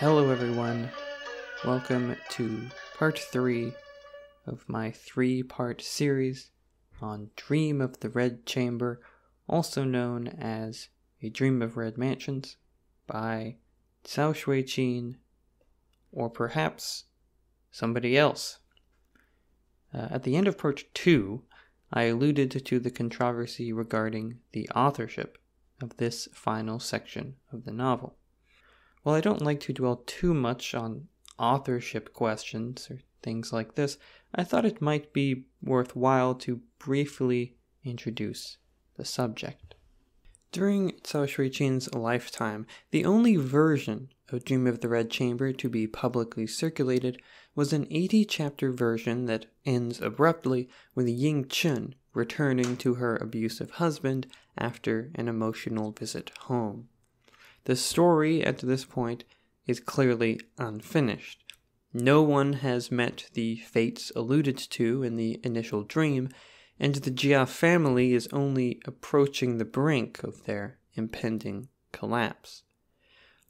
Hello, everyone. Welcome to part three of my three part series on Dream of the Red Chamber, also known as A Dream of Red Mansions by Cao Xueqin, or perhaps somebody else. Uh, at the end of part two, I alluded to the controversy regarding the authorship of this final section of the novel. While I don't like to dwell too much on authorship questions or things like this, I thought it might be worthwhile to briefly introduce the subject. During Cao Xueqin's lifetime, the only version of Dream of the Red Chamber to be publicly circulated was an 80 chapter version that ends abruptly with Ying Chun returning to her abusive husband after an emotional visit home. The story at this point is clearly unfinished. No one has met the fates alluded to in the initial dream, and the Jia family is only approaching the brink of their impending collapse.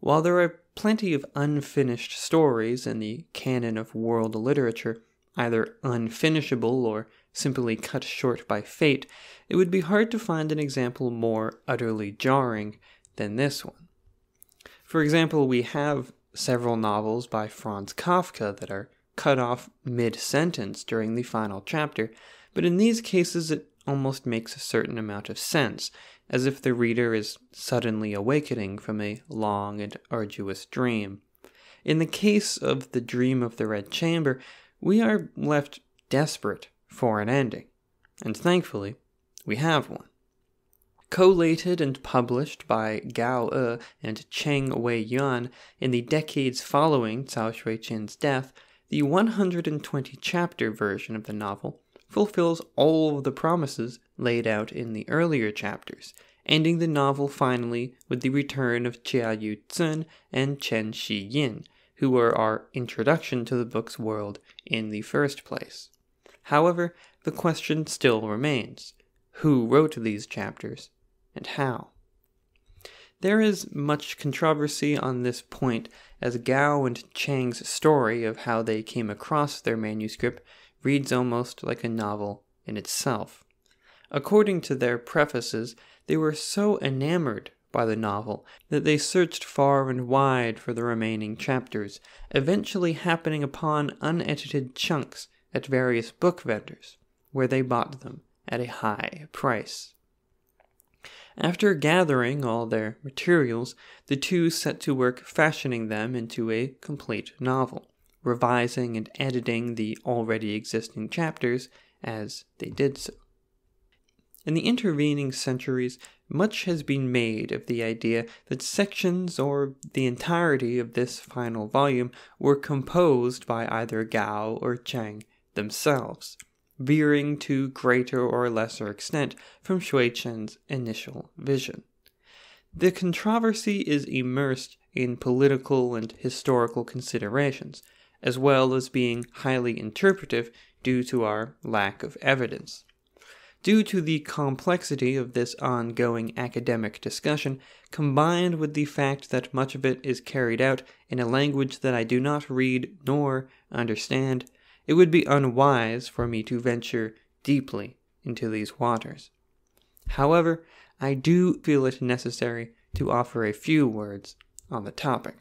While there are plenty of unfinished stories in the canon of world literature, either unfinishable or simply cut short by fate, it would be hard to find an example more utterly jarring than this one. For example, we have several novels by Franz Kafka that are cut off mid sentence during the final chapter, but in these cases it almost makes a certain amount of sense, as if the reader is suddenly awakening from a long and arduous dream. In the case of The Dream of the Red Chamber, we are left desperate for an ending, and thankfully, we have one. Collated and published by Gao E and Cheng Wei Yuan in the decades following Cao Xueqin's death, the 120 chapter version of the novel fulfills all of the promises laid out in the earlier chapters, ending the novel finally with the return of Jia Yu Zhen and Zhen Shi Yin, who were our introduction to the book's world in the first place. However, the question still remains who wrote these chapters and how. There is much controversy on this point, as Gao and Chang's story of how they came across their manuscript reads almost like a novel in itself. According to their prefaces, they were so enamored by the novel that they searched far and wide for the remaining chapters, eventually happening upon unedited chunks at various book vendors, where they bought them at a high price. After gathering all their materials, the two set to work fashioning them into a complete novel, revising and editing the already existing chapters as they did so. In the intervening centuries, much has been made of the idea that sections or the entirety of this final volume were composed by either Gao or Cheng themselves veering to greater or lesser extent from Xueqin's initial vision. The controversy is immersed in political and historical considerations, as well as being highly interpretive due to our lack of evidence. Due to the complexity of this ongoing academic discussion, combined with the fact that much of it is carried out in a language that I do not read nor understand, it would be unwise for me to venture deeply into these waters. However, I do feel it necessary to offer a few words on the topic.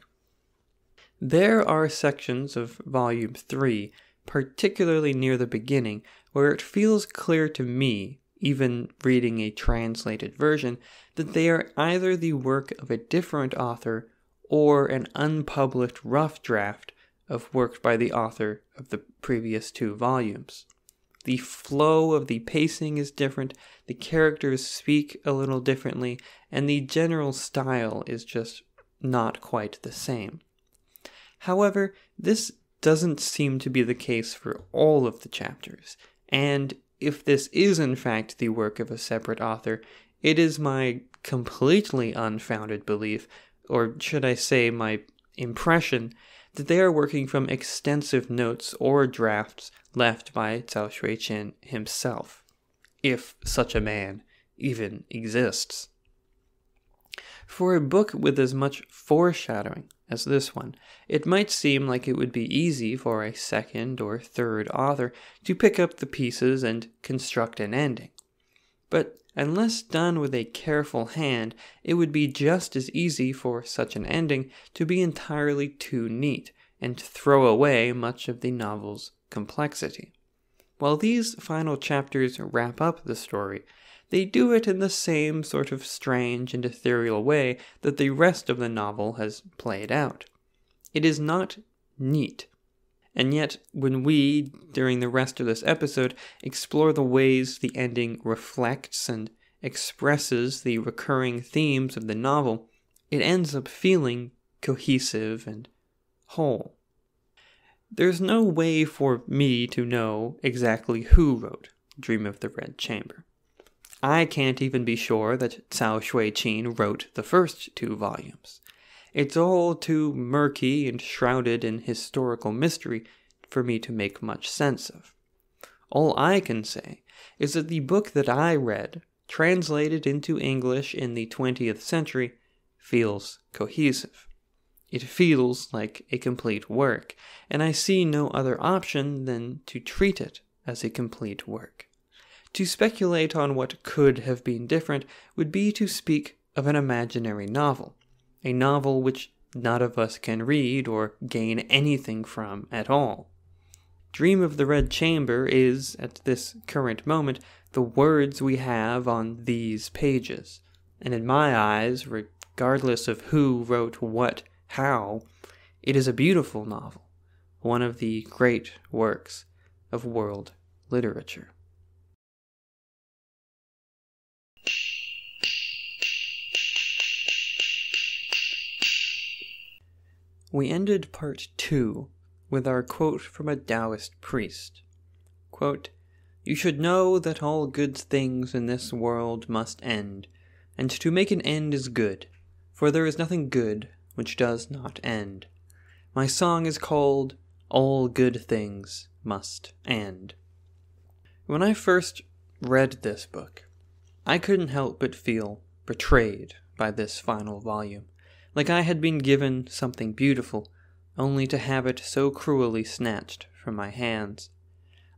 There are sections of Volume 3, particularly near the beginning, where it feels clear to me, even reading a translated version, that they are either the work of a different author or an unpublished rough draft of work by the author of the previous two volumes. The flow of the pacing is different, the characters speak a little differently, and the general style is just not quite the same. However, this doesn't seem to be the case for all of the chapters, and if this is in fact the work of a separate author, it is my completely unfounded belief, or should I say my impression, that they are working from extensive notes or drafts left by Cao Xueqin himself, if such a man even exists. For a book with as much foreshadowing as this one, it might seem like it would be easy for a second or third author to pick up the pieces and construct an ending. But unless done with a careful hand, it would be just as easy for such an ending to be entirely too neat and throw away much of the novel's complexity. While these final chapters wrap up the story, they do it in the same sort of strange and ethereal way that the rest of the novel has played out. It is not neat. And yet, when we, during the rest of this episode, explore the ways the ending reflects and expresses the recurring themes of the novel, it ends up feeling cohesive and whole. There's no way for me to know exactly who wrote Dream of the Red Chamber. I can't even be sure that Cao Xueqin wrote the first two volumes. It's all too murky and shrouded in historical mystery for me to make much sense of. All I can say is that the book that I read, translated into English in the 20th century, feels cohesive. It feels like a complete work, and I see no other option than to treat it as a complete work. To speculate on what could have been different would be to speak of an imaginary novel, a novel which none of us can read or gain anything from at all. Dream of the Red Chamber is, at this current moment, the words we have on these pages, and in my eyes, regardless of who wrote what how, it is a beautiful novel, one of the great works of world literature. We ended part two with our quote from a Taoist priest. Quote, you should know that all good things in this world must end, and to make an end is good, for there is nothing good which does not end. My song is called All Good Things Must End. When I first read this book, I couldn't help but feel betrayed by this final volume like I had been given something beautiful, only to have it so cruelly snatched from my hands.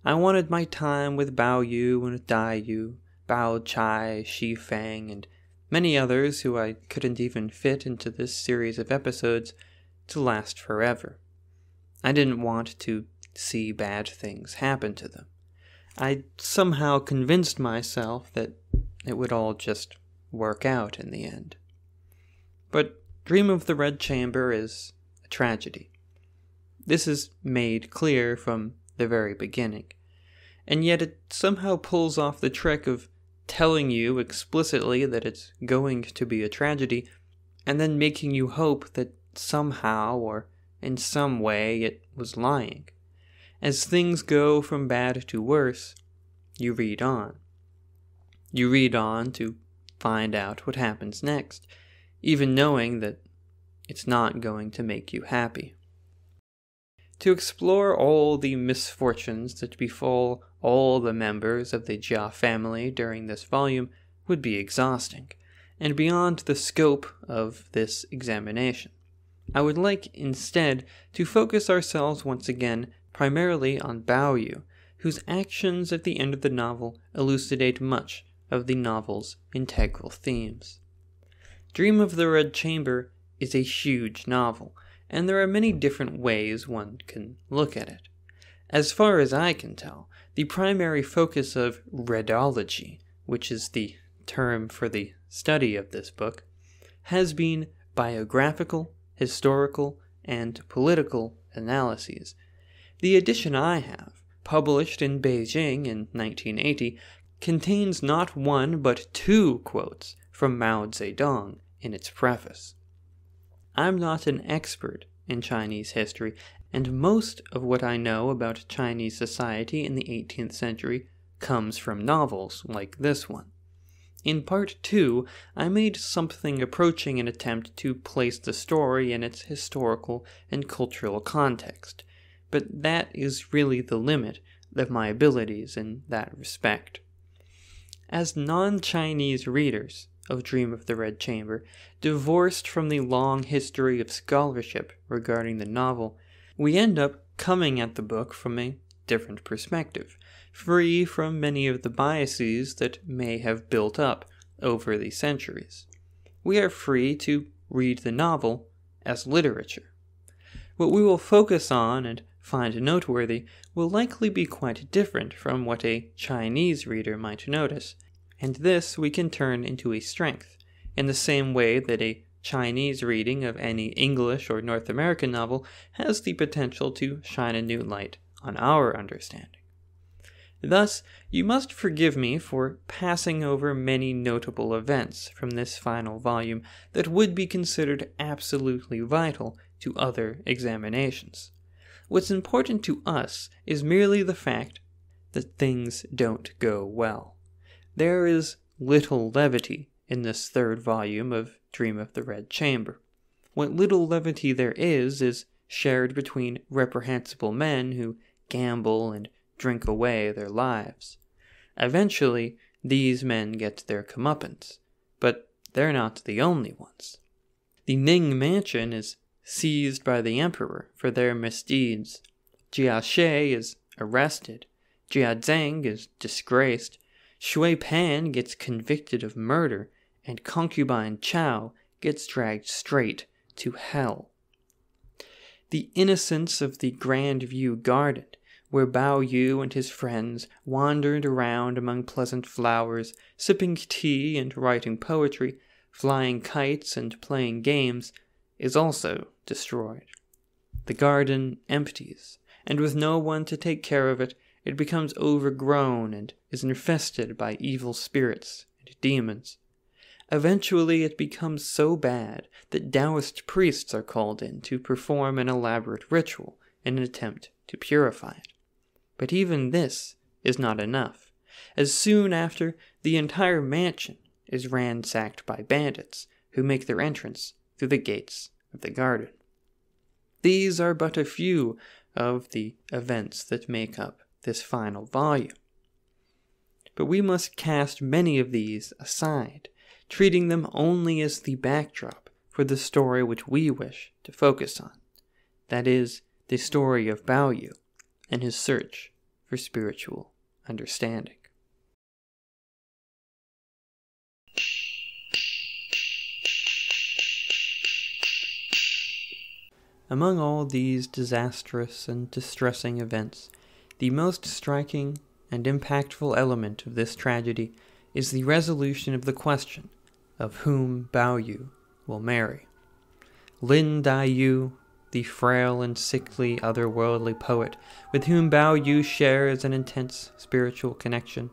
I wanted my time with Bao Yu and Dai Yu, Bao Chai, Shi Fang, and many others who I couldn't even fit into this series of episodes to last forever. I didn't want to see bad things happen to them. I somehow convinced myself that it would all just work out in the end. But Dream of the Red Chamber is a tragedy. This is made clear from the very beginning, and yet it somehow pulls off the trick of telling you explicitly that it's going to be a tragedy, and then making you hope that somehow or in some way it was lying. As things go from bad to worse, you read on. You read on to find out what happens next even knowing that it's not going to make you happy. To explore all the misfortunes that befall all the members of the Jia family during this volume would be exhausting, and beyond the scope of this examination. I would like instead to focus ourselves once again primarily on Bao Yu, whose actions at the end of the novel elucidate much of the novel's integral themes. Dream of the Red Chamber is a huge novel, and there are many different ways one can look at it. As far as I can tell, the primary focus of redology, which is the term for the study of this book, has been biographical, historical, and political analyses. The edition I have, published in Beijing in 1980, contains not one but two quotes from Mao Zedong in its preface. I'm not an expert in Chinese history, and most of what I know about Chinese society in the 18th century comes from novels like this one. In part two, I made something approaching an attempt to place the story in its historical and cultural context, but that is really the limit of my abilities in that respect. As non Chinese readers, of Dream of the Red Chamber, divorced from the long history of scholarship regarding the novel, we end up coming at the book from a different perspective, free from many of the biases that may have built up over the centuries. We are free to read the novel as literature. What we will focus on and find noteworthy will likely be quite different from what a Chinese reader might notice, and this we can turn into a strength, in the same way that a Chinese reading of any English or North American novel has the potential to shine a new light on our understanding. Thus, you must forgive me for passing over many notable events from this final volume that would be considered absolutely vital to other examinations. What's important to us is merely the fact that things don't go well. There is little levity in this third volume of Dream of the Red Chamber. What little levity there is is shared between reprehensible men who gamble and drink away their lives. Eventually, these men get their comeuppance, but they're not the only ones. The Ning mansion is seized by the emperor for their misdeeds. Jia Shi is arrested. Jia Zheng is disgraced. Shui Pan gets convicted of murder, and concubine Chao gets dragged straight to hell. The innocence of the Grand View Garden, where Bao Yu and his friends wandered around among pleasant flowers, sipping tea and writing poetry, flying kites and playing games, is also destroyed. The garden empties, and with no one to take care of it, it becomes overgrown and is infested by evil spirits and demons. Eventually, it becomes so bad that Taoist priests are called in to perform an elaborate ritual in an attempt to purify it. But even this is not enough, as soon after the entire mansion is ransacked by bandits who make their entrance through the gates of the garden. These are but a few of the events that make up this final volume. But we must cast many of these aside, treating them only as the backdrop for the story which we wish to focus on. That is, the story of Bao Yu and his search for spiritual understanding. Among all these disastrous and distressing events, the most striking and impactful element of this tragedy is the resolution of the question of whom Bao Yu will marry. Lin Dai Yu, the frail and sickly otherworldly poet with whom Bao Yu shares an intense spiritual connection,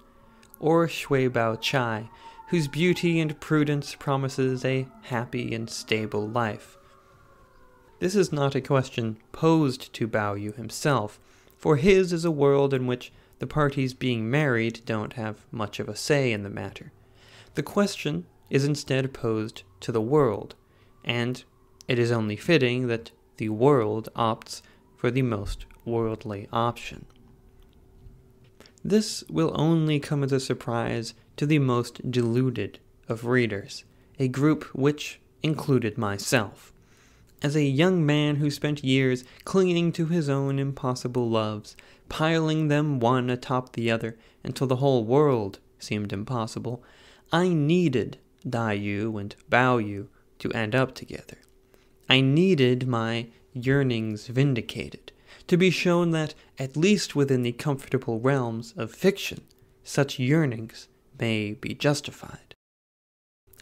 or Shui Bao Chai, whose beauty and prudence promises a happy and stable life. This is not a question posed to Bao Yu himself, for his is a world in which the parties being married don't have much of a say in the matter. The question is instead posed to the world, and it is only fitting that the world opts for the most worldly option. This will only come as a surprise to the most deluded of readers, a group which included myself. As a young man who spent years clinging to his own impossible loves, piling them one atop the other until the whole world seemed impossible, I needed Dai Yu and Bao Yu to end up together. I needed my yearnings vindicated, to be shown that, at least within the comfortable realms of fiction, such yearnings may be justified.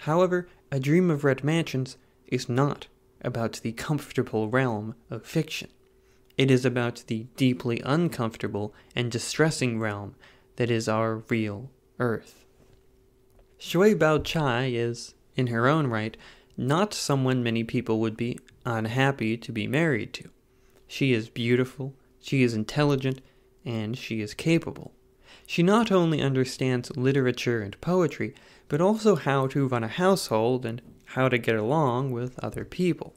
However, A Dream of Red Mansions is not about the comfortable realm of fiction. It is about the deeply uncomfortable and distressing realm that is our real Earth. Shui Bao Chai is, in her own right, not someone many people would be unhappy to be married to. She is beautiful, she is intelligent, and she is capable. She not only understands literature and poetry, but also how to run a household and how to get along with other people.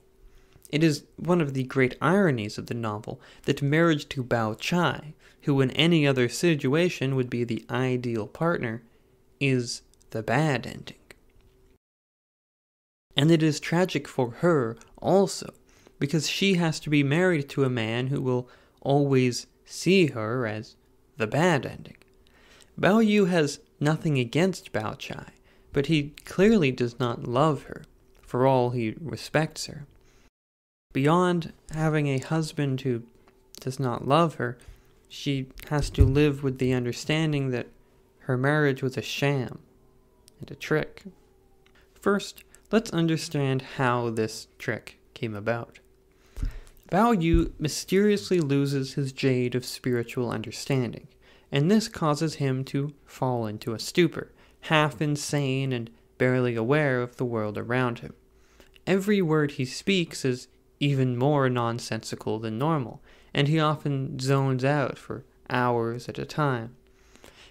It is one of the great ironies of the novel that marriage to Bao Chai, who in any other situation would be the ideal partner, is the bad ending. And it is tragic for her also, because she has to be married to a man who will always see her as the bad ending. Bao Yu has nothing against Bao Chai, but he clearly does not love her, for all he respects her. Beyond having a husband who does not love her, she has to live with the understanding that her marriage was a sham and a trick. First, let's understand how this trick came about. Bao Yu mysteriously loses his jade of spiritual understanding, and this causes him to fall into a stupor, half insane and barely aware of the world around him. Every word he speaks is even more nonsensical than normal, and he often zones out for hours at a time.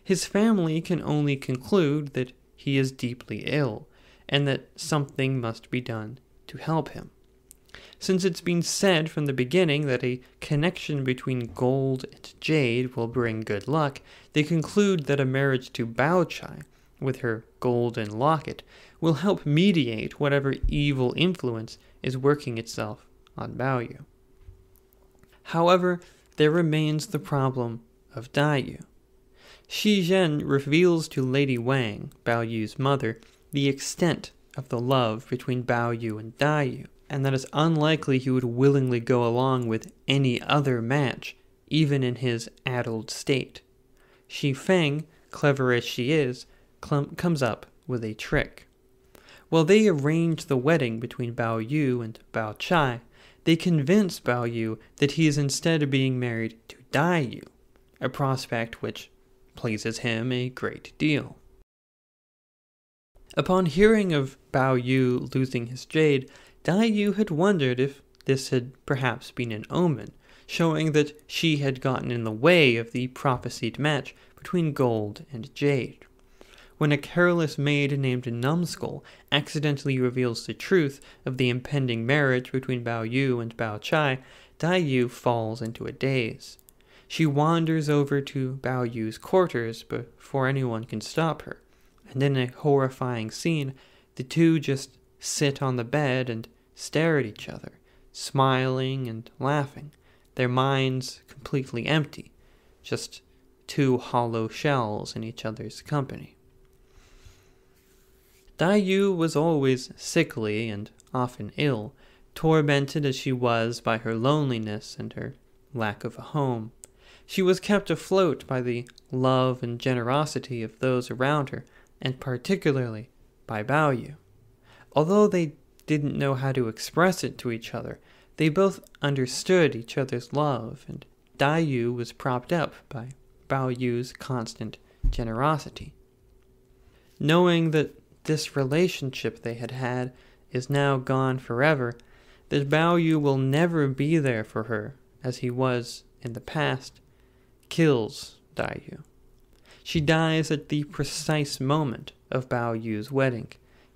His family can only conclude that he is deeply ill, and that something must be done to help him. Since it's been said from the beginning that a connection between gold and jade will bring good luck, they conclude that a marriage to Bao Chai, with her golden locket, will help mediate whatever evil influence is working itself on Bao Yu. However, there remains the problem of Dai Yu. Shi Zhen reveals to Lady Wang, Bao Yu's mother, the extent of the love between Bao Yu and Dai Yu, and that it's unlikely he would willingly go along with any other match, even in his addled state. Shi Feng, clever as she is, comes up with a trick. While they arrange the wedding between Bao Yu and Bao Chai, they convince Bao Yu that he is instead of being married to Dai Yu, a prospect which pleases him a great deal. Upon hearing of Bao Yu losing his jade, Dai Yu had wondered if this had perhaps been an omen, showing that she had gotten in the way of the prophesied match between gold and jade. When a careless maid named Numskull accidentally reveals the truth of the impending marriage between Bao Yu and Bao Chai, Dai Yu falls into a daze. She wanders over to Bao Yu's quarters before anyone can stop her, and in a horrifying scene, the two just sit on the bed and stare at each other, smiling and laughing, their minds completely empty, just two hollow shells in each other's company. Dai Yu was always sickly and often ill, tormented as she was by her loneliness and her lack of a home. She was kept afloat by the love and generosity of those around her, and particularly by Bao Yu. Although they didn't know how to express it to each other, they both understood each other's love, and Dai Yu was propped up by Bao Yu's constant generosity. Knowing that this relationship they had had is now gone forever, that Bao Yu will never be there for her as he was in the past, kills Dai Yu. She dies at the precise moment of Bao Yu's wedding,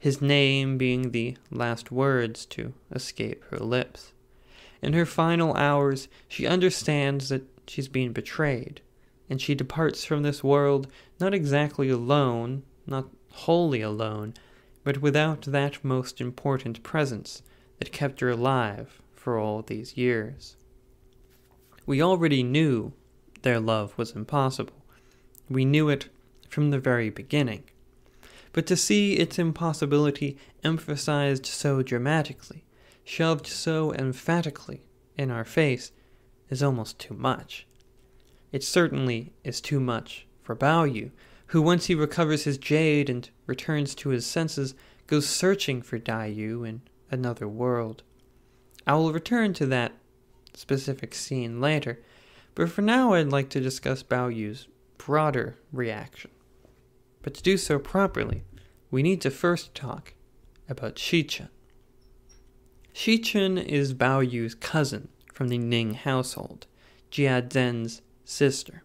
his name being the last words to escape her lips. In her final hours, she understands that she's been betrayed, and she departs from this world not exactly alone, not wholly alone, but without that most important presence that kept her alive for all these years. We already knew their love was impossible. We knew it from the very beginning. But to see its impossibility emphasized so dramatically, shoved so emphatically in our face, is almost too much. It certainly is too much for Bao Yu, who, once he recovers his jade and returns to his senses, goes searching for Dai Yu in another world. I will return to that specific scene later, but for now I'd like to discuss Bao Yu's broader reaction. But to do so properly, we need to first talk about Shichen. Shichen is Bao Yu's cousin from the Ning household, Jia Zhen's sister.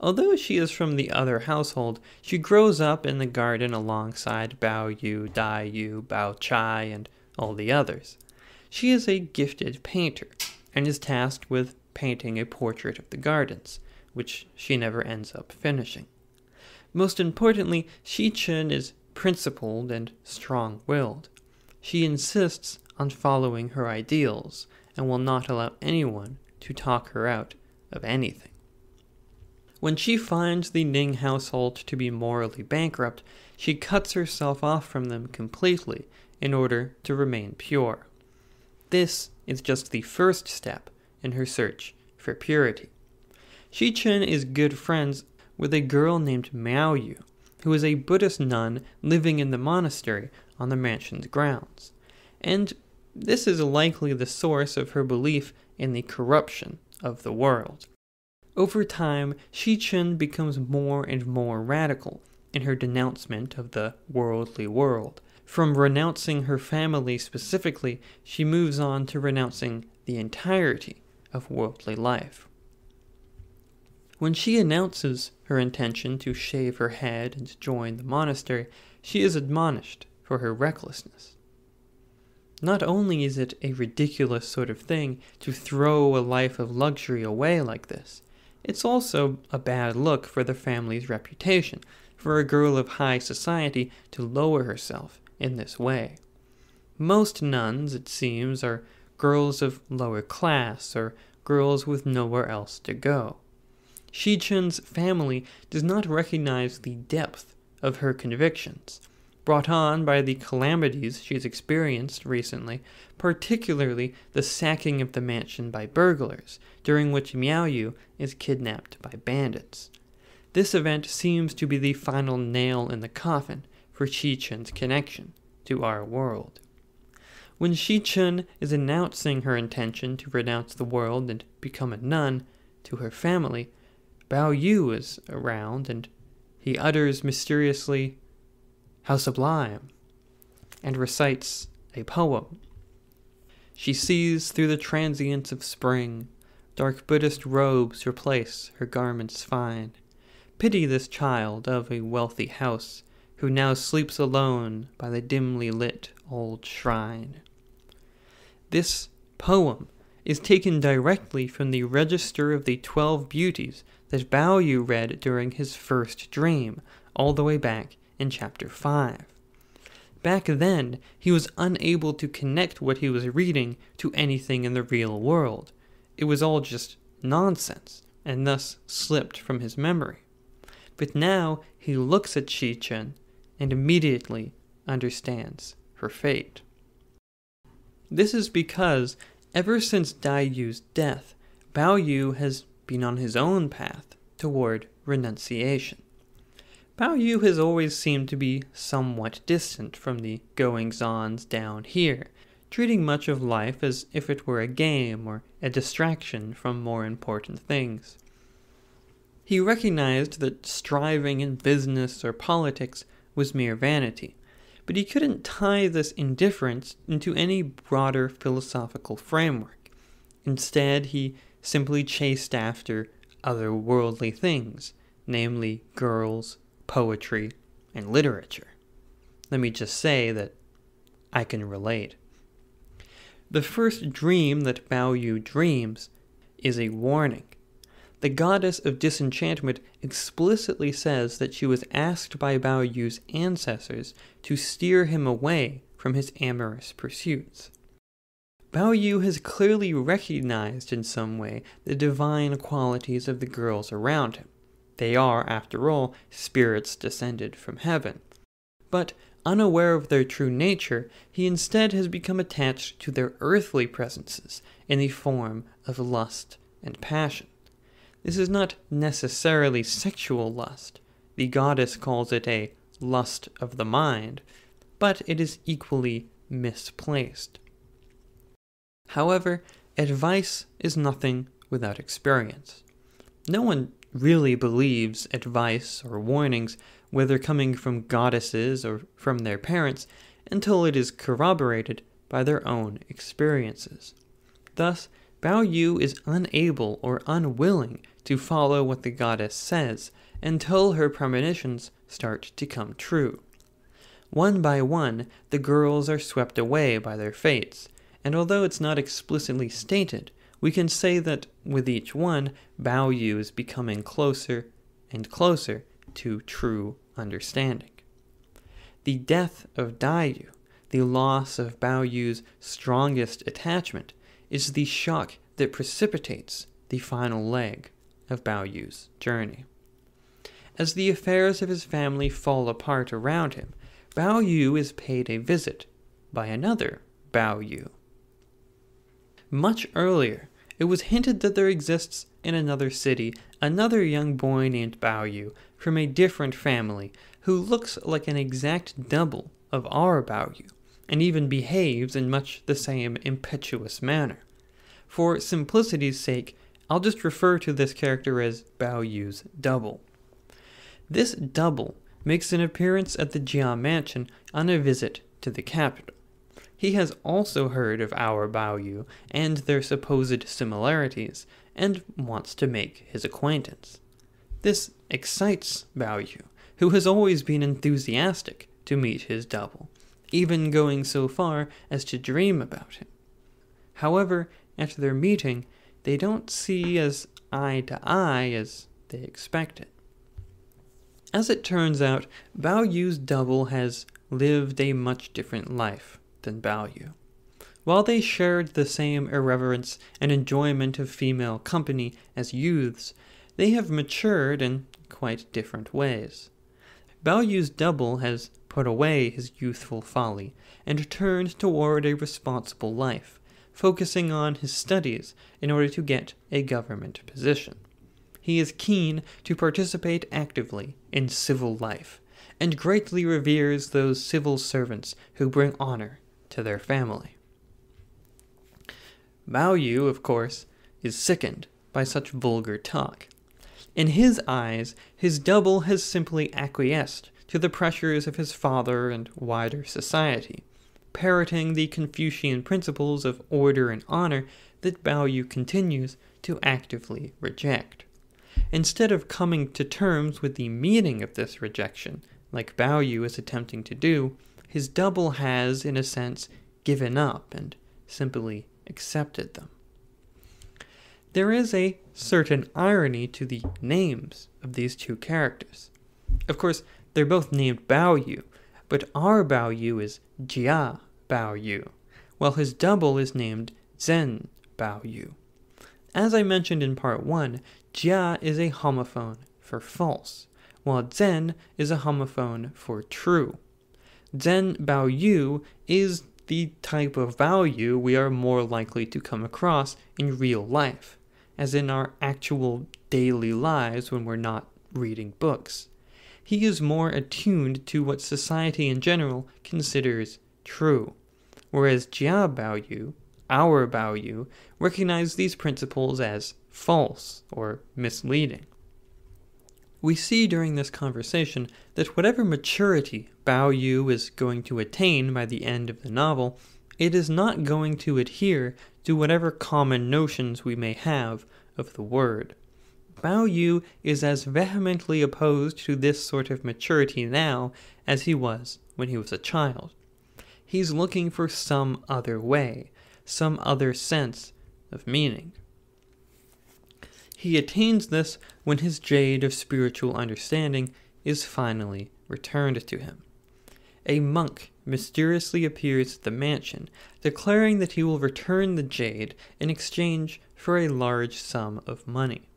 Although she is from the other household, she grows up in the garden alongside Bao Yu, Dai Yu, Bao Chai, and all the others. She is a gifted painter and is tasked with painting a portrait of the gardens, which she never ends up finishing. Most importantly, Shi Chen is principled and strong willed. she insists on following her ideals and will not allow anyone to talk her out of anything. When she finds the Ning household to be morally bankrupt, she cuts herself off from them completely in order to remain pure. This is just the first step in her search for purity. Shi Chen is good friends with a girl named Miao Yu, who is a Buddhist nun living in the monastery on the mansion's grounds. And this is likely the source of her belief in the corruption of the world. Over time, Shi Chen becomes more and more radical in her denouncement of the worldly world. From renouncing her family specifically, she moves on to renouncing the entirety of worldly life. When she announces her intention to shave her head and join the monastery, she is admonished for her recklessness. Not only is it a ridiculous sort of thing to throw a life of luxury away like this, it's also a bad look for the family's reputation, for a girl of high society to lower herself in this way. Most nuns, it seems, are girls of lower class or girls with nowhere else to go. Shi Chen's family does not recognize the depth of her convictions, brought on by the calamities she's experienced recently, particularly the sacking of the mansion by burglars, during which Miao Yu is kidnapped by bandits. This event seems to be the final nail in the coffin for Shi Chen's connection to our world. When Shi Chen is announcing her intention to renounce the world and become a nun to her family, Bao Yu is around, and he utters mysteriously, How sublime! and recites a poem. She sees through the transience of spring, dark Buddhist robes replace her garments fine. Pity this child of a wealthy house, who now sleeps alone by the dimly lit old shrine. This poem is taken directly from the register of the Twelve Beauties that Bao Yu read during his first dream, all the way back in chapter 5. Back then, he was unable to connect what he was reading to anything in the real world. It was all just nonsense, and thus slipped from his memory. But now he looks at Shi Chen and immediately understands her fate. This is because, ever since Dai Yu's death, Bao Yu has been on his own path toward renunciation. Bao Yu has always seemed to be somewhat distant from the goings ons down here, treating much of life as if it were a game or a distraction from more important things. He recognized that striving in business or politics was mere vanity, but he couldn't tie this indifference into any broader philosophical framework. Instead, he simply chased after other worldly things, namely girls, poetry, and literature. Let me just say that I can relate. The first dream that Bao Yu dreams is a warning. The goddess of disenchantment explicitly says that she was asked by Bao Yu's ancestors to steer him away from his amorous pursuits. Bao Yu has clearly recognized in some way the divine qualities of the girls around him. They are, after all, spirits descended from heaven. But unaware of their true nature, he instead has become attached to their earthly presences in the form of lust and passion. This is not necessarily sexual lust. The goddess calls it a lust of the mind, but it is equally misplaced. However, advice is nothing without experience. No one really believes advice or warnings, whether coming from goddesses or from their parents, until it is corroborated by their own experiences. Thus, Bao Yu is unable or unwilling to follow what the goddess says until her premonitions start to come true. One by one, the girls are swept away by their fates, and although it's not explicitly stated, we can say that with each one, Bao Yu is becoming closer and closer to true understanding. The death of Dai Yu, the loss of Bao Yu's strongest attachment is the shock that precipitates the final leg of Bao Yu's journey. As the affairs of his family fall apart around him, Bao Yu is paid a visit by another Bao Yu. Much earlier, it was hinted that there exists in another city another young boy named Bao Yu from a different family who looks like an exact double of our Bao Yu and even behaves in much the same impetuous manner. For simplicity's sake, I'll just refer to this character as Bao Yu's double. This double makes an appearance at the Jia mansion on a visit to the capital. He has also heard of our Bao Yu and their supposed similarities, and wants to make his acquaintance. This excites Bao Yu, who has always been enthusiastic to meet his double, even going so far as to dream about him. However, after their meeting, they don't see as eye to eye as they expected. As it turns out, Bao Yu's double has lived a much different life than Bao Yu. While they shared the same irreverence and enjoyment of female company as youths, they have matured in quite different ways. Bao Yu's double has put away his youthful folly and turned toward a responsible life, focusing on his studies in order to get a government position. He is keen to participate actively in civil life and greatly reveres those civil servants who bring honor to their family. Bao Yu, of course, is sickened by such vulgar talk. In his eyes, his double has simply acquiesced to the pressures of his father and wider society, parroting the Confucian principles of order and honor that Bao Yu continues to actively reject. Instead of coming to terms with the meaning of this rejection, like Bao Yu is attempting to do, his double has, in a sense, given up and simply accepted them. There is a certain irony to the names of these two characters. Of course, they're both named Bao Yu, but our Bao Yu is Jia Bao Yu, while his double is named Zen Bao Yu. As I mentioned in part 1, Jia is a homophone for false, while Zen is a homophone for true. Zen Bao Yu is the type of Yu we are more likely to come across in real life, as in our actual daily lives when we're not reading books. He is more attuned to what society in general considers true, whereas Jia Bao Yu, our Bao Yu, recognize these principles as false or misleading. We see during this conversation that whatever maturity Bao Yu is going to attain by the end of the novel, it is not going to adhere to whatever common notions we may have of the word. Bao Yu is as vehemently opposed to this sort of maturity now as he was when he was a child. He's looking for some other way, some other sense of meaning. He attains this when his jade of spiritual understanding is finally returned to him. A monk mysteriously appears at the mansion, declaring that he will return the jade in exchange for a large sum of money.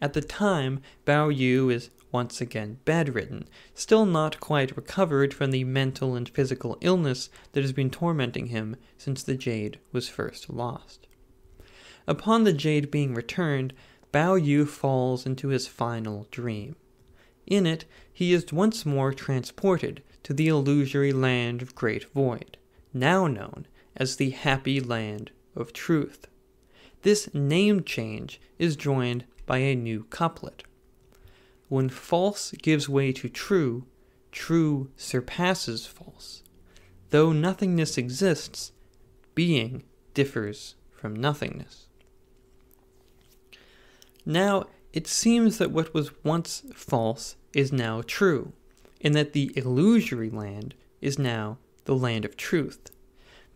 At the time, Bao Yu is once again bedridden, still not quite recovered from the mental and physical illness that has been tormenting him since the jade was first lost. Upon the jade being returned, Bao Yu falls into his final dream. In it, he is once more transported to the illusory land of Great Void, now known as the Happy Land of Truth. This name change is joined by a new couplet. When false gives way to true, true surpasses false. Though nothingness exists, being differs from nothingness. Now, it seems that what was once false is now true, and that the illusory land is now the land of truth.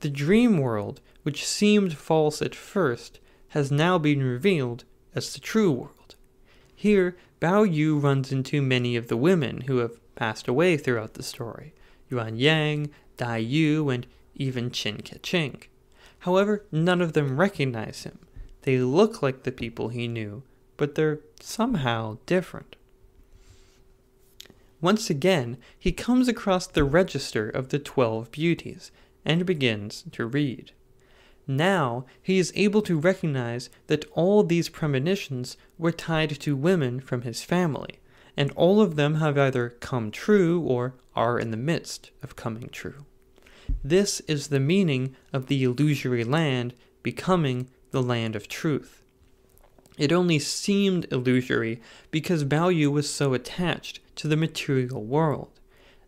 The dream world, which seemed false at first, has now been revealed as the true world. Here, Bao Yu runs into many of the women who have passed away throughout the story, Yuan Yang, Dai Yu, and even Qin Keqing. However, none of them recognize him. They look like the people he knew, but they're somehow different. Once again, he comes across the register of the Twelve Beauties and begins to read. Now he is able to recognize that all these premonitions were tied to women from his family, and all of them have either come true or are in the midst of coming true. This is the meaning of the illusory land becoming the land of truth. It only seemed illusory because Bao Yu was so attached to the material world.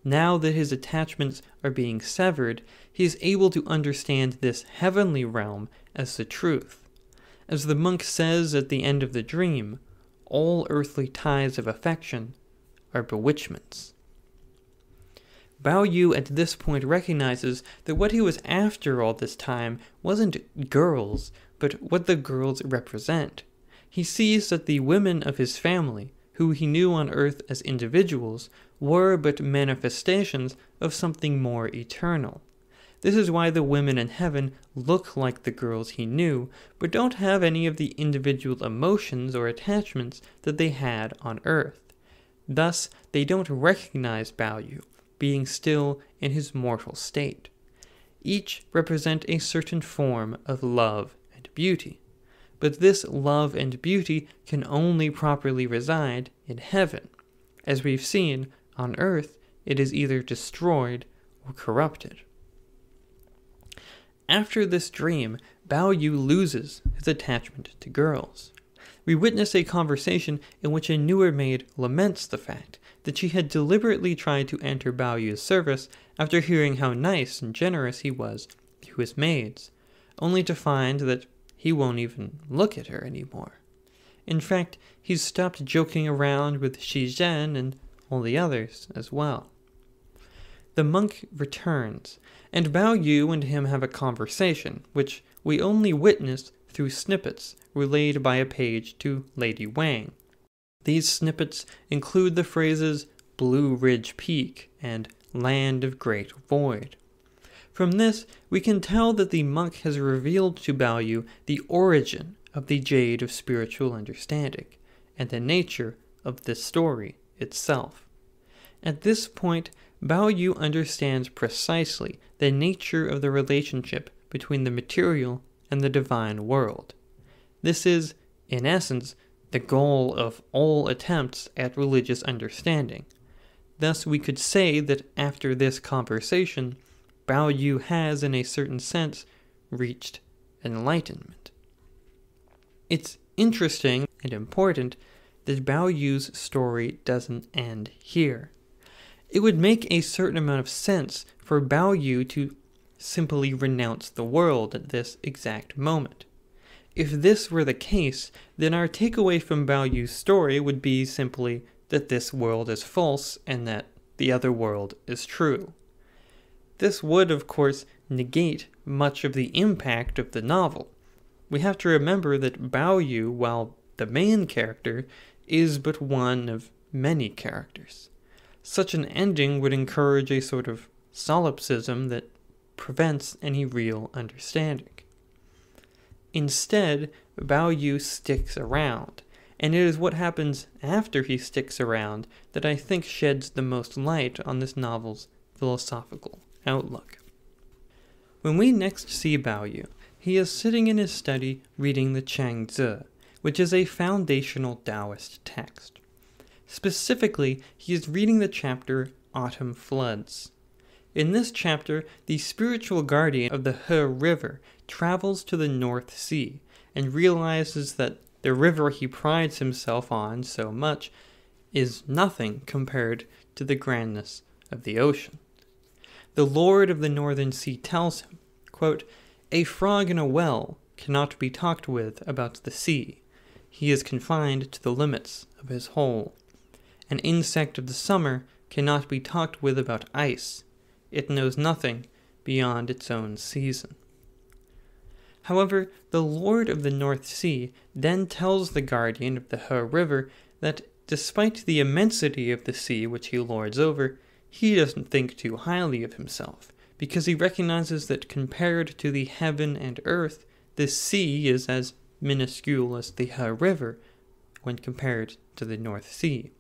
Now that his attachments are being severed, he is able to understand this heavenly realm as the truth. As the monk says at the end of the dream, all earthly ties of affection are bewitchments. Bao Yu at this point recognizes that what he was after all this time wasn't girls, but what the girls represent. He sees that the women of his family, who he knew on earth as individuals, were but manifestations of something more eternal. This is why the women in heaven look like the girls he knew, but don't have any of the individual emotions or attachments that they had on earth. Thus, they don't recognize Yu, being still in his mortal state. Each represent a certain form of love and beauty. But this love and beauty can only properly reside in heaven. As we've seen, on earth it is either destroyed or corrupted. After this dream, Bao Yu loses his attachment to girls. We witness a conversation in which a newer maid laments the fact that she had deliberately tried to enter Bao Yu's service after hearing how nice and generous he was to his maids, only to find that he won't even look at her anymore. In fact, he's stopped joking around with Shi Zhen and all the others as well. The monk returns, and Bao Yu and him have a conversation, which we only witness through snippets relayed by a page to Lady Wang. These snippets include the phrases Blue Ridge Peak and Land of Great Void. From this, we can tell that the monk has revealed to Bao Yu the origin of the Jade of Spiritual Understanding and the nature of this story itself. At this point, Bao Yu understands precisely the nature of the relationship between the material and the divine world. This is, in essence, the goal of all attempts at religious understanding. Thus, we could say that after this conversation, Bao Yu has, in a certain sense, reached enlightenment. It's interesting and important that Bao Yu's story doesn't end here. It would make a certain amount of sense for Bao Yu to simply renounce the world at this exact moment. If this were the case, then our takeaway from Bao Yu's story would be simply that this world is false and that the other world is true. This would, of course, negate much of the impact of the novel. We have to remember that Bao Yu, while the main character, is but one of many characters. Such an ending would encourage a sort of solipsism that prevents any real understanding. Instead, Bao Yu sticks around, and it is what happens after he sticks around that I think sheds the most light on this novel's philosophical outlook. When we next see Bao Yu, he is sitting in his study reading the Chuang Tzu, which is a foundational Taoist text. Specifically, he is reading the chapter Autumn Floods. In this chapter, the spiritual guardian of the He River travels to the North Sea and realizes that the river he prides himself on so much is nothing compared to the grandness of the ocean. The Lord of the Northern Sea tells him, quote, A frog in a well cannot be talked with about the sea. He is confined to the limits of his hole. An insect of the summer cannot be talked with about ice. It knows nothing beyond its own season. However, the Lord of the North Sea then tells the guardian of the He River that despite the immensity of the sea which he lords over, he doesn't think too highly of himself, because he recognizes that compared to the heaven and earth, the sea is as minuscule as the He River when compared to the North Sea.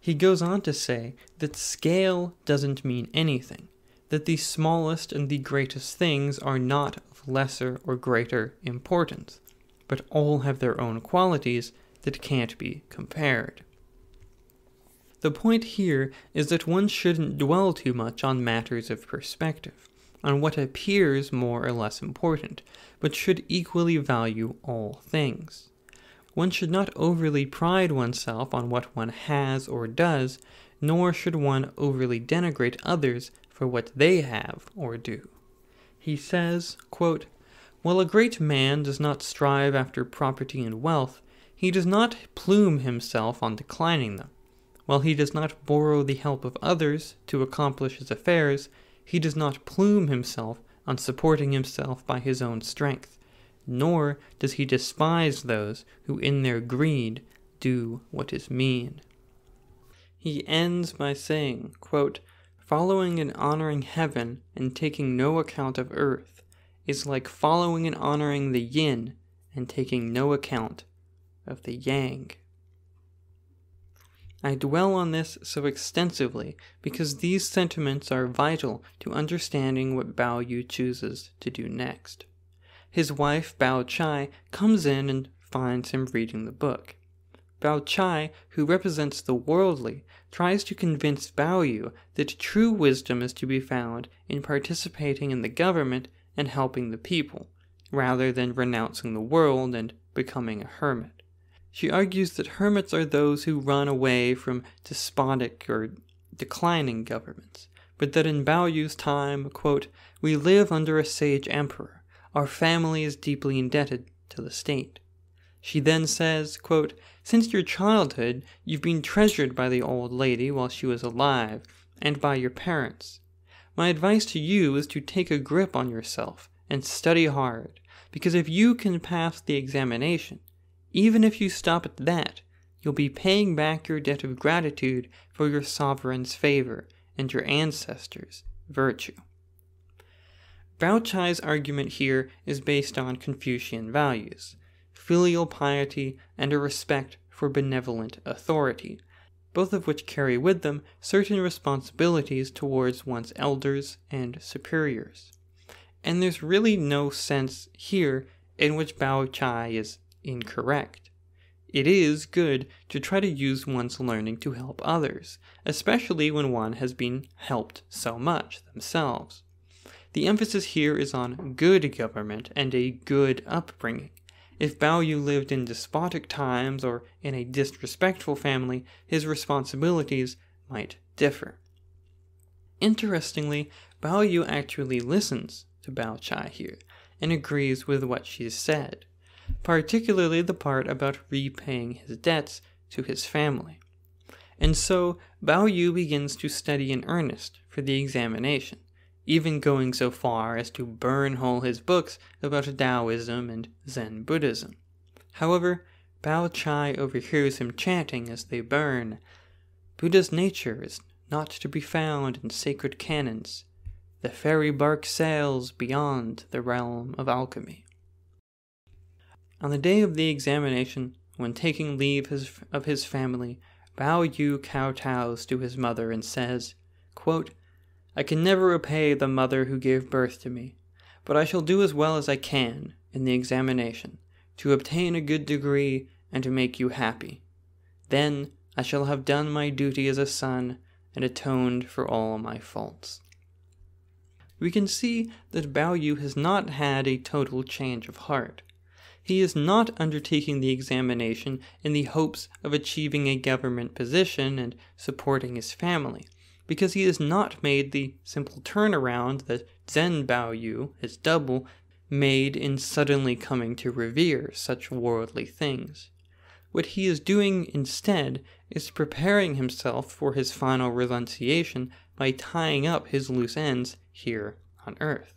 He goes on to say that scale doesn't mean anything, that the smallest and the greatest things are not of lesser or greater importance, but all have their own qualities that can't be compared. The point here is that one shouldn't dwell too much on matters of perspective, on what appears more or less important, but should equally value all things. One should not overly pride oneself on what one has or does, nor should one overly denigrate others for what they have or do. He says, quote, While a great man does not strive after property and wealth, he does not plume himself on declining them. While he does not borrow the help of others to accomplish his affairs, he does not plume himself on supporting himself by his own strength, nor does he despise those who in their greed do what is mean. He ends by saying, quote, Following and honoring heaven and taking no account of earth is like following and honoring the yin and taking no account of the yang. I dwell on this so extensively because these sentiments are vital to understanding what Bao Yu chooses to do next. His wife, Bao Chai, comes in and finds him reading the book. Bao Chai, who represents the worldly, tries to convince Bao Yu that true wisdom is to be found in participating in the government and helping the people, rather than renouncing the world and becoming a hermit. She argues that hermits are those who run away from despotic or declining governments, but that in Bao Yu's time, quote, we live under a sage emperor. Our family is deeply indebted to the state. She then says, quote, Since your childhood, you've been treasured by the old lady while she was alive, and by your parents. My advice to you is to take a grip on yourself and study hard, because if you can pass the examination, even if you stop at that, you'll be paying back your debt of gratitude for your sovereign's favor and your ancestors' virtue. Bao Chai's argument here is based on Confucian values filial piety, and a respect for benevolent authority, both of which carry with them certain responsibilities towards one's elders and superiors. And there's really no sense here in which Bao Chai is incorrect. It is good to try to use one's learning to help others, especially when one has been helped so much themselves. The emphasis here is on good government and a good upbringing, if Bao Yu lived in despotic times or in a disrespectful family, his responsibilities might differ. Interestingly, Bao Yu actually listens to Bao Chai here and agrees with what she said, particularly the part about repaying his debts to his family. And so Bao Yu begins to study in earnest for the examination even going so far as to burn whole his books about Taoism and Zen Buddhism. However, Bao Chai overhears him chanting as they burn Buddha's nature is not to be found in sacred canons. The fairy bark sails beyond the realm of alchemy. On the day of the examination, when taking leave his, of his family, Bao Yu kowtows to his mother and says, quote, I can never repay the mother who gave birth to me, but I shall do as well as I can in the examination to obtain a good degree and to make you happy. Then I shall have done my duty as a son and atoned for all my faults. We can see that Bao Yu has not had a total change of heart. He is not undertaking the examination in the hopes of achieving a government position and supporting his family because he has not made the simple turnaround that Zhen Bao Yu, his double, made in suddenly coming to revere such worldly things. What he is doing instead is preparing himself for his final renunciation by tying up his loose ends here on earth.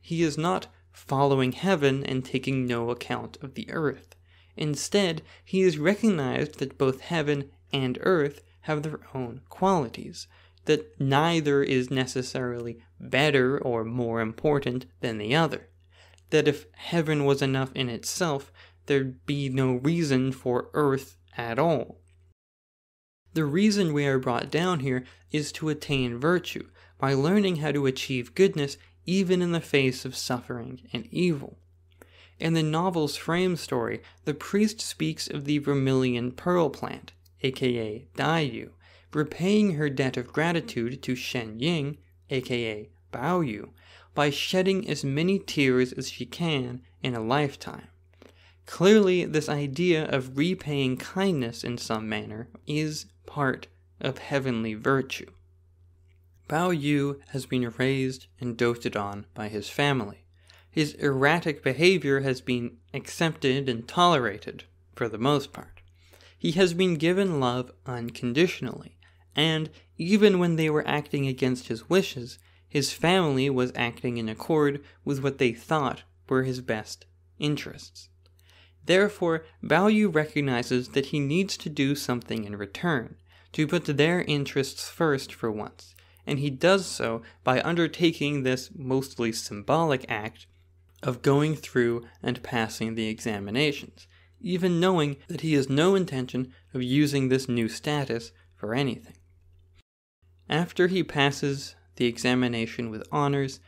He is not following heaven and taking no account of the earth. Instead, he has recognized that both heaven and earth have their own qualities, that neither is necessarily better or more important than the other, that if heaven was enough in itself, there'd be no reason for earth at all. The reason we are brought down here is to attain virtue by learning how to achieve goodness even in the face of suffering and evil. In the novel's frame story, the priest speaks of the vermilion pearl plant, aka Daiyu, repaying her debt of gratitude to Shen Ying, aka Bao Yu, by shedding as many tears as she can in a lifetime. Clearly, this idea of repaying kindness in some manner is part of heavenly virtue. Bao Yu has been raised and doted on by his family. His erratic behavior has been accepted and tolerated, for the most part. He has been given love unconditionally, and even when they were acting against his wishes, his family was acting in accord with what they thought were his best interests. Therefore, Yu recognizes that he needs to do something in return, to put their interests first for once, and he does so by undertaking this mostly symbolic act of going through and passing the examinations, even knowing that he has no intention of using this new status for anything. After he passes the examination with honors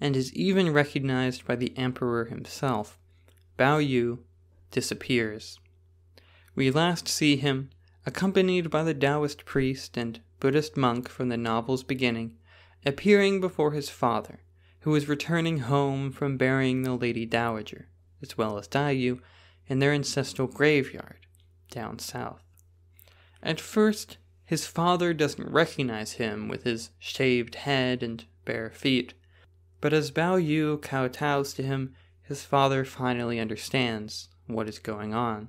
and is even recognized by the emperor himself, Bao Yu disappears. We last see him, accompanied by the Taoist priest and Buddhist monk from the novel's beginning, appearing before his father, who is returning home from burying the Lady Dowager, as well as Daiyu, in their ancestral graveyard down south. At first, his father doesn't recognize him with his shaved head and bare feet, but as Bao Yu kowtows to him, his father finally understands what is going on.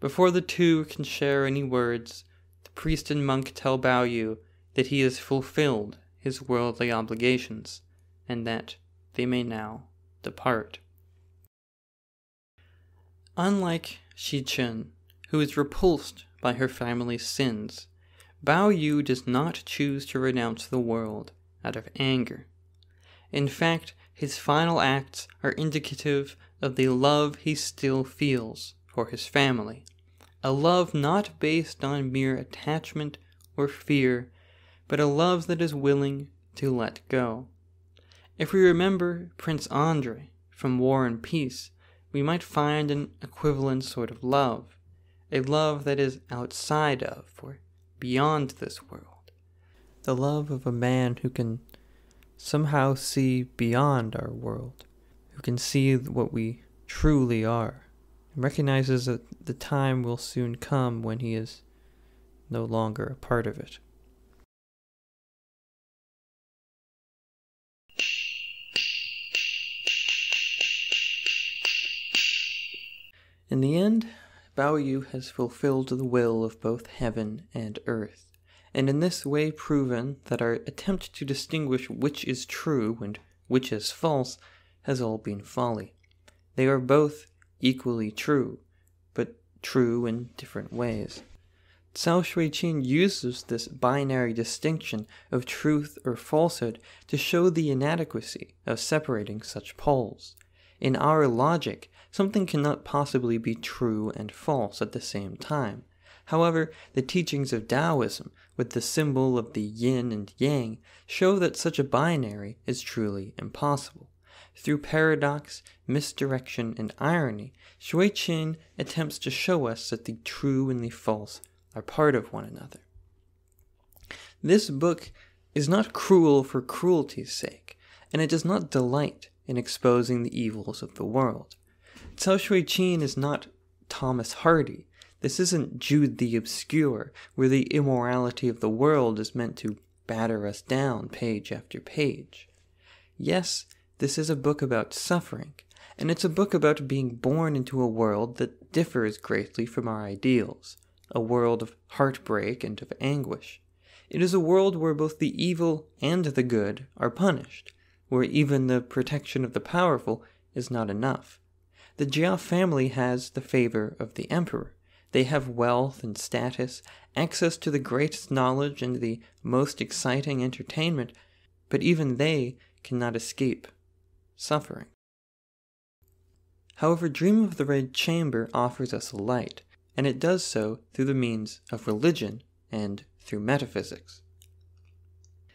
Before the two can share any words, the priest and monk tell Bao Yu that he has fulfilled his worldly obligations and that they may now depart. Unlike Xi Chun, who is repulsed by her family's sins, Bao Yu does not choose to renounce the world out of anger. In fact, his final acts are indicative of the love he still feels for his family, a love not based on mere attachment or fear, but a love that is willing to let go. If we remember Prince Andre from War and Peace, we might find an equivalent sort of love, a love that is outside of or beyond this world. The love of a man who can somehow see beyond our world, who can see what we truly are, and recognizes that the time will soon come when he is no longer a part of it. In the end, Bao Yu has fulfilled the will of both heaven and earth, and in this way proven that our attempt to distinguish which is true and which is false has all been folly. They are both equally true, but true in different ways. Cao Xueqin uses this binary distinction of truth or falsehood to show the inadequacy of separating such poles. In our logic, something cannot possibly be true and false at the same time. However, the teachings of Taoism, with the symbol of the yin and yang, show that such a binary is truly impossible. Through paradox, misdirection, and irony, Xueqin attempts to show us that the true and the false are part of one another. This book is not cruel for cruelty's sake, and it does not delight in exposing the evils of the world. Cao Xueqin is not Thomas Hardy. This isn't Jude the Obscure, where the immorality of the world is meant to batter us down page after page. Yes, this is a book about suffering, and it's a book about being born into a world that differs greatly from our ideals, a world of heartbreak and of anguish. It is a world where both the evil and the good are punished, where even the protection of the powerful is not enough. The Jia family has the favor of the emperor. They have wealth and status, access to the greatest knowledge and the most exciting entertainment, but even they cannot escape suffering. However, Dream of the Red Chamber offers us a light, and it does so through the means of religion and through metaphysics.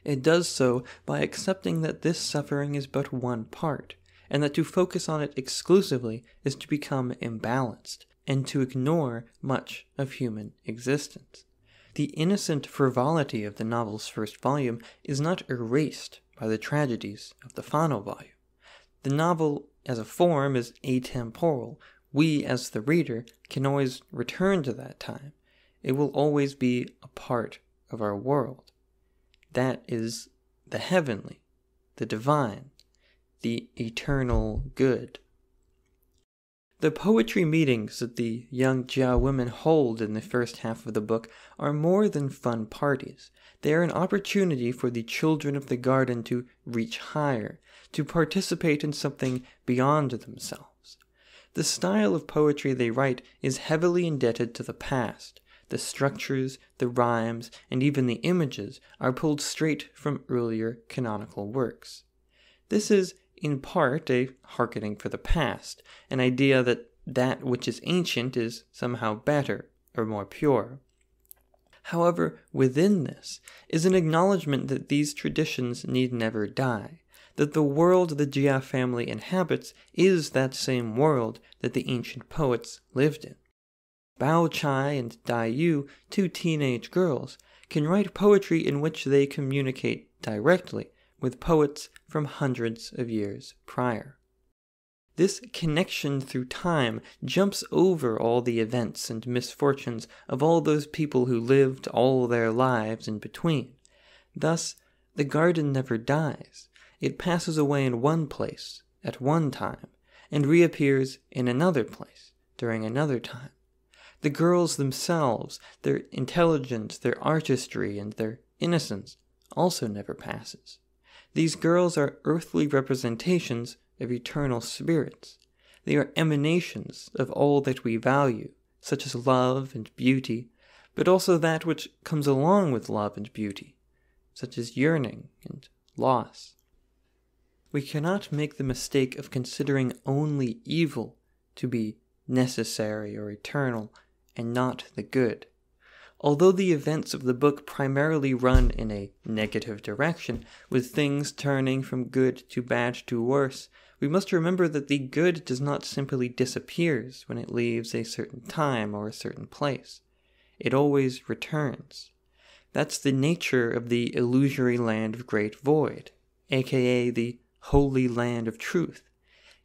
It does so by accepting that this suffering is but one part, and that to focus on it exclusively is to become imbalanced, and to ignore much of human existence. The innocent frivolity of the novel's first volume is not erased by the tragedies of the final volume. The novel, as a form, is atemporal. We, as the reader, can always return to that time. It will always be a part of our world. That is the heavenly, the divine, the eternal good. The poetry meetings that the young Jia women hold in the first half of the book are more than fun parties. They are an opportunity for the children of the garden to reach higher, to participate in something beyond themselves. The style of poetry they write is heavily indebted to the past. The structures, the rhymes, and even the images are pulled straight from earlier canonical works. This is in part a hearkening for the past, an idea that that which is ancient is somehow better or more pure. However, within this is an acknowledgement that these traditions need never die, that the world the Jia family inhabits is that same world that the ancient poets lived in. Bao Chai and Dai Yu, two teenage girls, can write poetry in which they communicate directly with poets from hundreds of years prior. This connection through time jumps over all the events and misfortunes of all those people who lived all their lives in between. Thus, the garden never dies. It passes away in one place, at one time, and reappears in another place, during another time. The girls themselves, their intelligence, their artistry, and their innocence also never passes. These girls are earthly representations of eternal spirits. They are emanations of all that we value, such as love and beauty, but also that which comes along with love and beauty, such as yearning and loss. We cannot make the mistake of considering only evil to be necessary or eternal and not the good. Although the events of the book primarily run in a negative direction, with things turning from good to bad to worse, we must remember that the good does not simply disappears when it leaves a certain time or a certain place. It always returns. That's the nature of the illusory land of great void, aka the holy land of truth.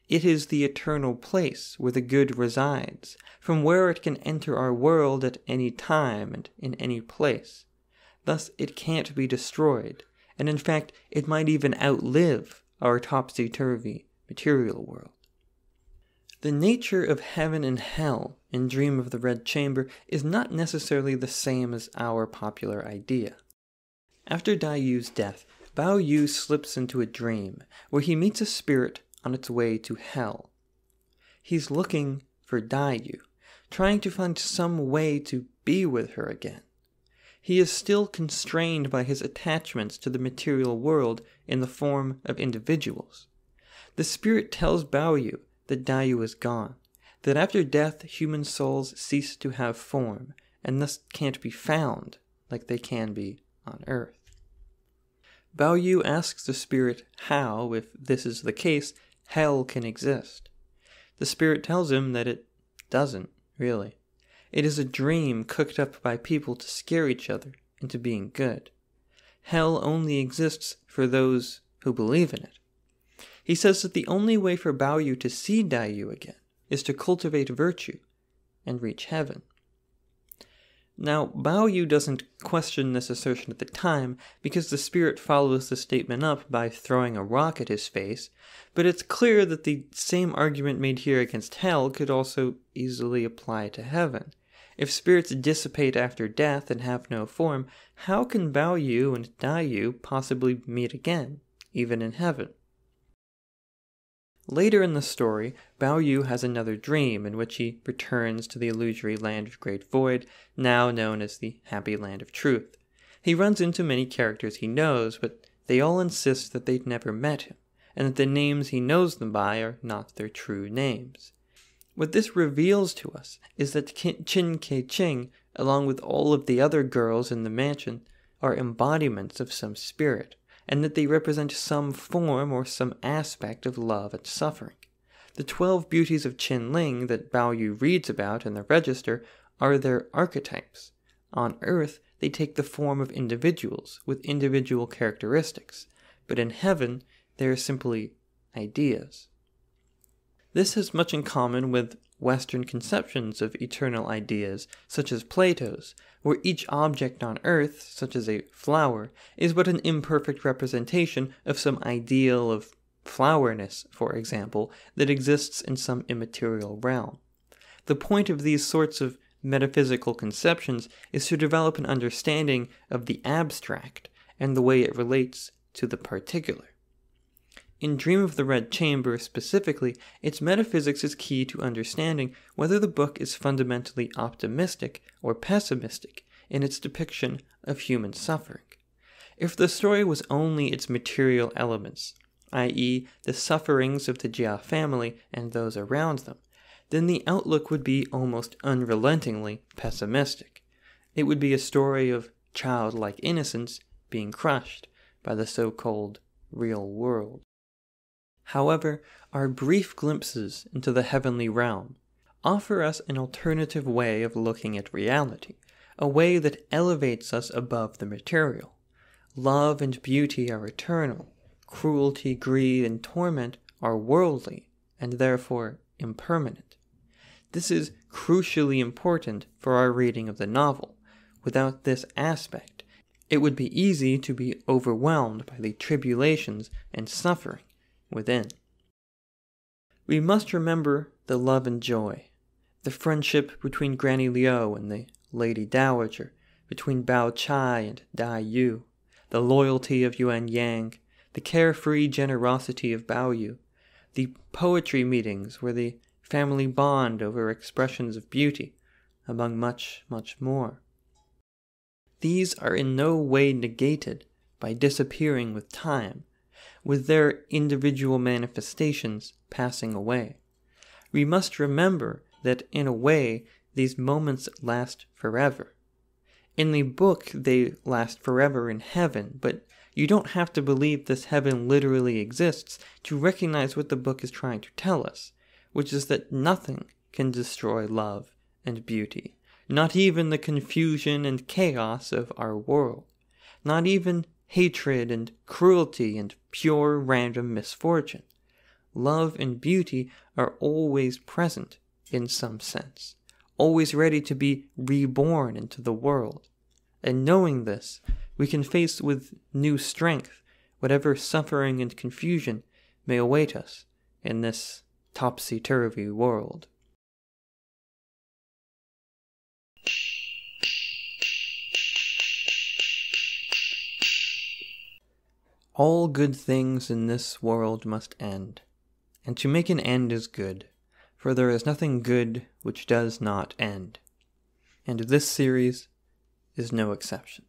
It is the eternal place where the good resides, from where it can enter our world at any time and in any place. Thus, it can't be destroyed, and in fact, it might even outlive our topsy turvy material world. The nature of heaven and hell in Dream of the Red Chamber is not necessarily the same as our popular idea. After Dai Yu's death, Bao Yu slips into a dream where he meets a spirit on its way to hell. He's looking for Yu, trying to find some way to be with her again. He is still constrained by his attachments to the material world in the form of individuals. The spirit tells Bao Yu that Yu is gone, that after death human souls cease to have form, and thus can't be found like they can be on earth. Bao Yu asks the spirit how, if this is the case, hell can exist. The Spirit tells him that it doesn't, really. It is a dream cooked up by people to scare each other into being good. Hell only exists for those who believe in it. He says that the only way for Bao Yu to see Dai Yu again is to cultivate virtue and reach heaven. Now, Bao Yu doesn't question this assertion at the time because the spirit follows the statement up by throwing a rock at his face, but it's clear that the same argument made here against hell could also easily apply to heaven. If spirits dissipate after death and have no form, how can Bao Yu and Dai Yu possibly meet again, even in heaven? Later in the story, Bao Yu has another dream in which he returns to the illusory land of Great Void, now known as the Happy Land of Truth. He runs into many characters he knows, but they all insist that they'd never met him, and that the names he knows them by are not their true names. What this reveals to us is that Qin Keqing, along with all of the other girls in the mansion, are embodiments of some spirit, and that they represent some form or some aspect of love and suffering. The twelve beauties of Jinling that Bao Yu reads about in the register are their archetypes. On earth, they take the form of individuals with individual characteristics, but in heaven, they are simply ideas. This has much in common with Western conceptions of eternal ideas, such as Plato's, where each object on earth, such as a flower, is but an imperfect representation of some ideal of flowerness, for example, that exists in some immaterial realm. The point of these sorts of metaphysical conceptions is to develop an understanding of the abstract and the way it relates to the particular. In Dream of the Red Chamber specifically, its metaphysics is key to understanding whether the book is fundamentally optimistic or pessimistic in its depiction of human suffering. If the story was only its material elements, i.e., the sufferings of the Jia family and those around them, then the outlook would be almost unrelentingly pessimistic. It would be a story of childlike innocence being crushed by the so called real world. However, our brief glimpses into the heavenly realm offer us an alternative way of looking at reality, a way that elevates us above the material. Love and beauty are eternal, cruelty, greed, and torment are worldly, and therefore impermanent. This is crucially important for our reading of the novel. Without this aspect, it would be easy to be overwhelmed by the tribulations and suffering within. We must remember the love and joy, the friendship between Granny Liu and the Lady Dowager, between Bao Chai and Dai Yu, the loyalty of Yuan Yang, the carefree generosity of Bao Yu, the poetry meetings where the family bond over expressions of beauty, among much, much more. These are in no way negated by disappearing with time, with their individual manifestations passing away. We must remember that, in a way, these moments last forever. In the book, they last forever in heaven, but you don't have to believe this heaven literally exists to recognize what the book is trying to tell us, which is that nothing can destroy love and beauty, not even the confusion and chaos of our world, not even hatred and cruelty and pure random misfortune. Love and beauty are always present in some sense, always ready to be reborn into the world. And knowing this, we can face with new strength whatever suffering and confusion may await us in this topsy turvy world. All good things in this world must end, and to make an end is good, for there is nothing good which does not end. And this series is no exception.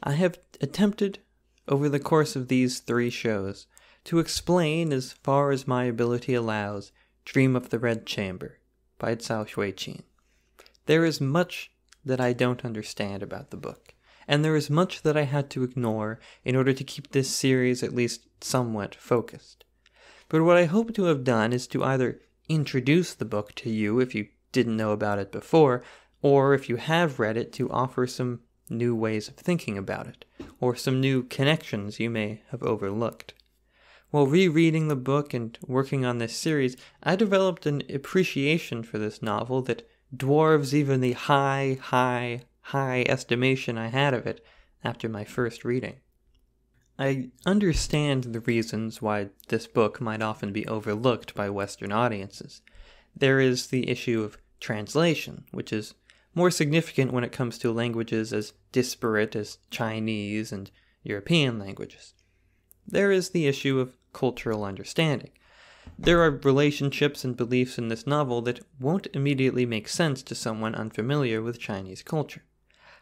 I have attempted, over the course of these three shows, to explain as far as my ability allows Dream of the Red Chamber by Cao Shui There is much that I don't understand about the book and there is much that I had to ignore in order to keep this series at least somewhat focused. But what I hope to have done is to either introduce the book to you if you didn't know about it before, or if you have read it, to offer some new ways of thinking about it, or some new connections you may have overlooked. While rereading the book and working on this series, I developed an appreciation for this novel that dwarves even the high, high, high estimation I had of it after my first reading. I understand the reasons why this book might often be overlooked by Western audiences. There is the issue of translation, which is more significant when it comes to languages as disparate as Chinese and European languages. There is the issue of cultural understanding. There are relationships and beliefs in this novel that won't immediately make sense to someone unfamiliar with Chinese culture.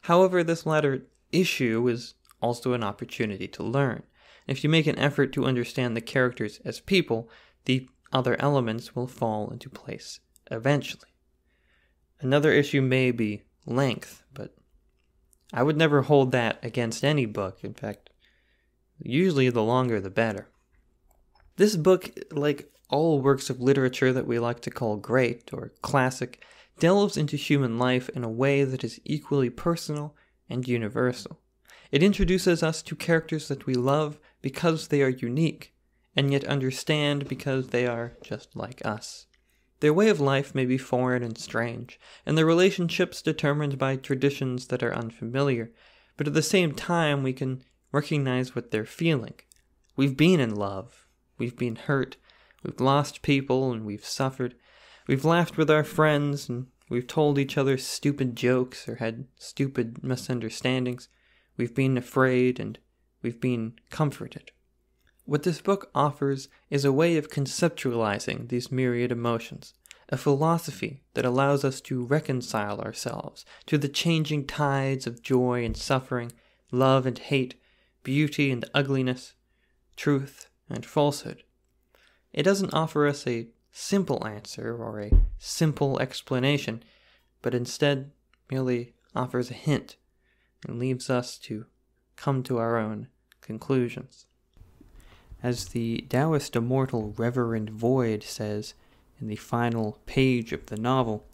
However, this latter issue is also an opportunity to learn. If you make an effort to understand the characters as people, the other elements will fall into place eventually. Another issue may be length, but I would never hold that against any book. In fact, usually the longer the better. This book, like all works of literature that we like to call great or classic, delves into human life in a way that is equally personal and universal. It introduces us to characters that we love because they are unique, and yet understand because they are just like us. Their way of life may be foreign and strange, and their relationships determined by traditions that are unfamiliar, but at the same time we can recognize what they're feeling. We've been in love, we've been hurt, We've lost people and we've suffered. We've laughed with our friends and we've told each other stupid jokes or had stupid misunderstandings. We've been afraid and we've been comforted. What this book offers is a way of conceptualizing these myriad emotions, a philosophy that allows us to reconcile ourselves to the changing tides of joy and suffering, love and hate, beauty and ugliness, truth and falsehood. It doesn't offer us a simple answer or a simple explanation, but instead merely offers a hint and leaves us to come to our own conclusions. As the Taoist immortal Reverend Void says in the final page of the novel,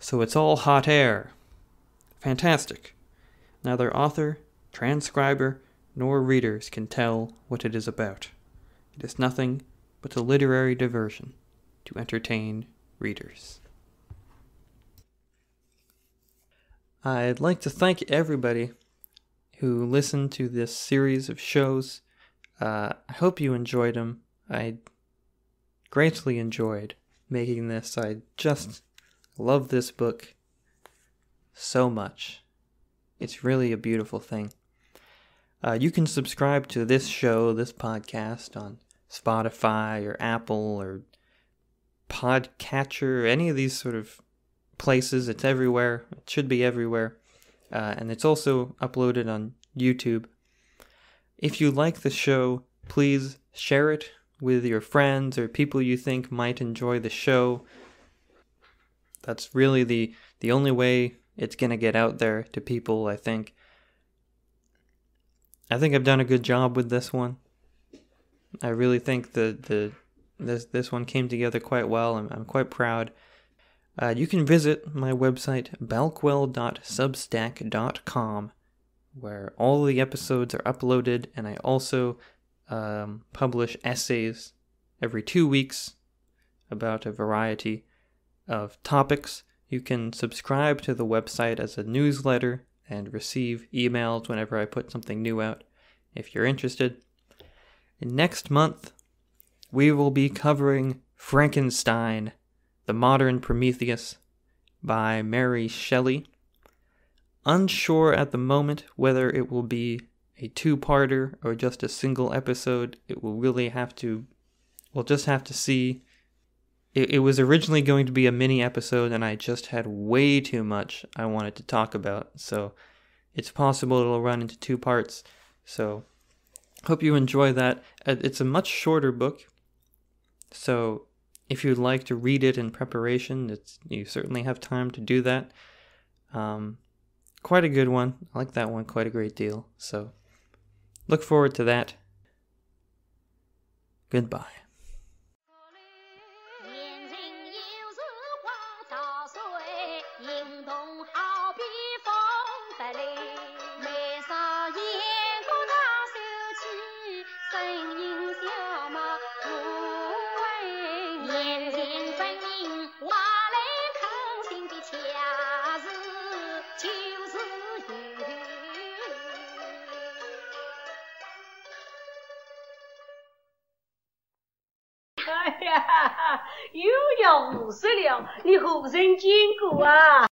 so it's all hot air. Fantastic. Neither author, transcriber, nor readers can tell what it is about. It is nothing but a literary diversion to entertain readers. I'd like to thank everybody who listened to this series of shows. Uh, I hope you enjoyed them. I greatly enjoyed making this. I just love this book so much. It's really a beautiful thing. Uh, you can subscribe to this show, this podcast, on Spotify or Apple or Podcatcher, any of these sort of places. It's everywhere. It should be everywhere. Uh, and it's also uploaded on YouTube. If you like the show, please share it with your friends or people you think might enjoy the show. That's really the the only way it's going to get out there to people, I think. I think I've done a good job with this one. I really think that the this this one came together quite well. I'm, I'm quite proud. Uh, you can visit my website balckwell.substack.com, where all the episodes are uploaded, and I also um, publish essays every two weeks about a variety of topics. You can subscribe to the website as a newsletter and receive emails whenever I put something new out if you're interested. Next month, we will be covering Frankenstein, the Modern Prometheus by Mary Shelley. Unsure at the moment whether it will be a two parter or just a single episode. It will really have to, we'll just have to see. It, it was originally going to be a mini episode, and I just had way too much I wanted to talk about. So it's possible it'll run into two parts. So Hope you enjoy that. Uh, it's a much shorter book, so if you'd like to read it in preparation, it's you certainly have time to do that. Um, quite a good one. I like that one quite a great deal. So look forward to that. Goodbye. zendinho, Entinco!